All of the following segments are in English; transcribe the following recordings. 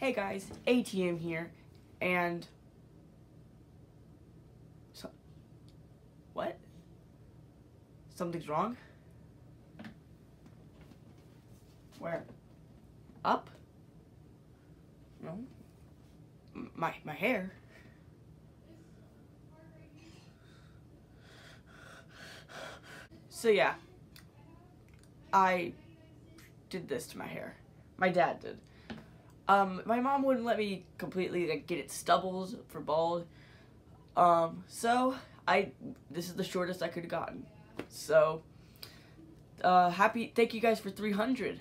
Hey guys, ATM here, and so, what? Something's wrong? Where? Up? No. My my hair. So yeah, I did this to my hair. My dad did. Um, my mom wouldn't let me completely like, get it stubbles for bald. Um, so I this is the shortest I could have gotten. So uh, happy thank you guys for 300.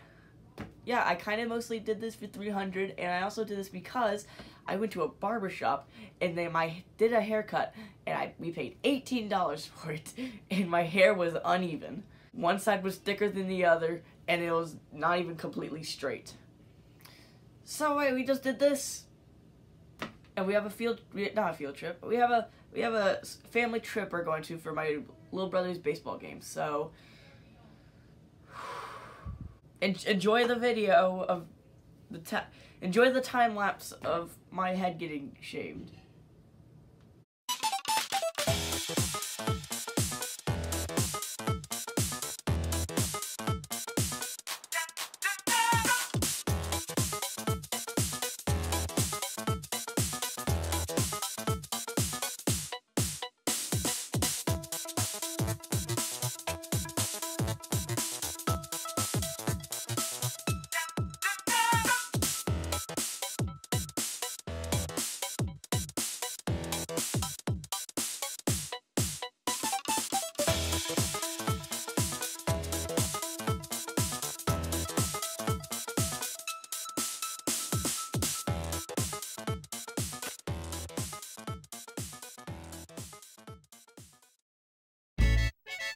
Yeah, I kind of mostly did this for 300 and I also did this because I went to a barber shop and then my did a haircut and I we paid $18 for it and my hair was uneven. One side was thicker than the other and it was not even completely straight. So wait, we just did this, and we have a field, not a field trip, but we have a we have a family trip we're going to for my little brother's baseball game. So enjoy the video of the ta- enjoy the time lapse of my head getting shaved.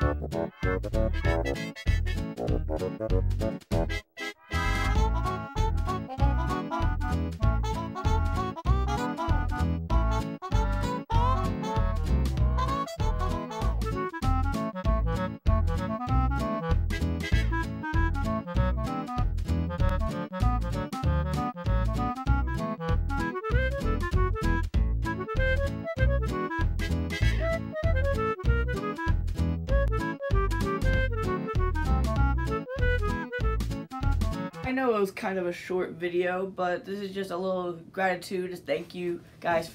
Thank you. I know it was kind of a short video, but this is just a little gratitude, just thank you guys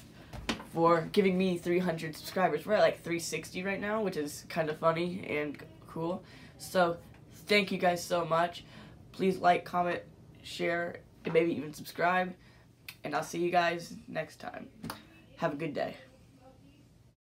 for giving me 300 subscribers. We're at like 360 right now, which is kind of funny and cool. So, thank you guys so much. Please like, comment, share, and maybe even subscribe. And I'll see you guys next time. Have a good day.